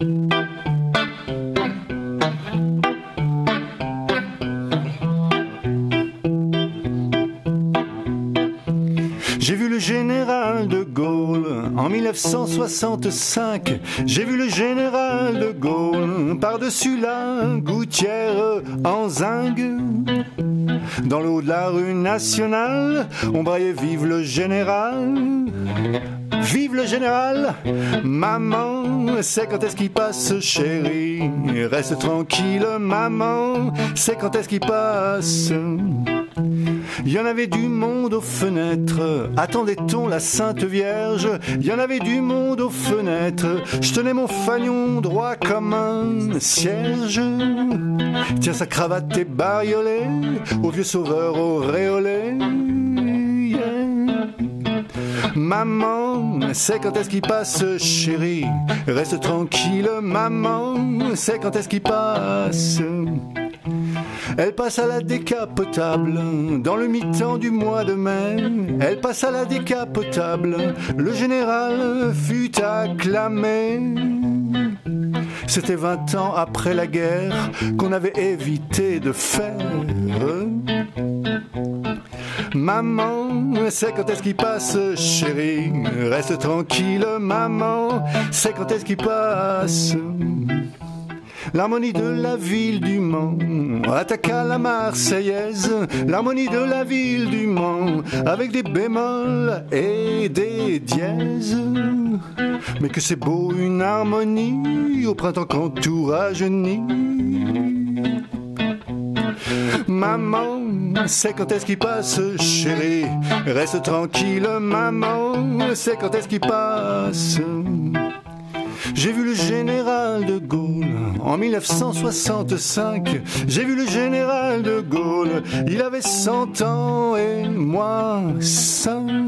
J'ai vu le général de Gaulle en 1965. J'ai vu le général de Gaulle par-dessus la gouttière en zinc. Dans le haut de la rue nationale, on braillait Vive le général. Vive le général, maman, c'est quand est-ce qu'il passe, chérie? Reste tranquille, maman, c'est quand est-ce qu'il passe? Il y en avait du monde aux fenêtres. Attendait-on la Sainte Vierge? Il y en avait du monde aux fenêtres. Je tenais mon fanion droit comme un cierge. Tiens sa cravate et bariolée au vieux sauveur auréolé. Maman, c'est quand est-ce qu'il passe, chérie? Reste tranquille, maman, c'est quand est-ce qu'il passe? Elle passe à la décapotable dans le mi-temps du mois de mai. Elle passe à la décapotable. Le général fut acclamé. C'était 20 ans après la guerre qu'on avait évité de faire. Maman, c'est quand est-ce qu'il passe, chérie? Reste tranquille, maman, c'est quand est-ce qu'il passe? L'harmonie de la ville du Mans attaqua la Marseillaise. L'harmonie de la ville du Mans avec des bémols et des dièses. Mais que c'est beau une harmonie au printemps quand tout rajeunit. Maman, c'est quand est-ce qu'il passe, chérie? Reste tranquille, maman, c'est quand est-ce qu'il passe? J'ai vu le général de Gaulle en 1965. J'ai vu le général de Gaulle, il avait 100 ans et moi 5.